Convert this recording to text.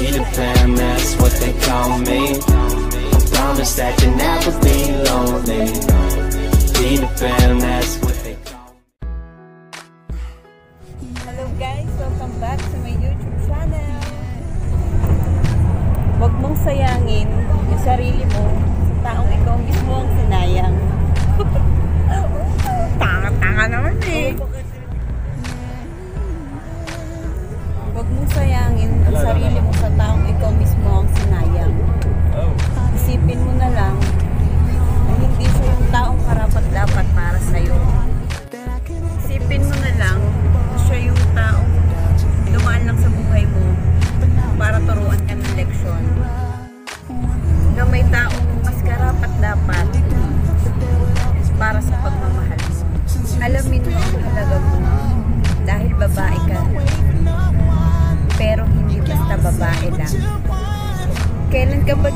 Peter Pan, that's what they call me. I promise that you'll never be lonely. Peter Pan, that's what they call me. Hello guys, welcome back to my YouTube channel. Huwag mong sayangin yung sarili mo sa taong ikaw mismo ang sinayang. Tanga-tanga naman eh. Huwag mong sayangin ang sarili mo Kailan ka ba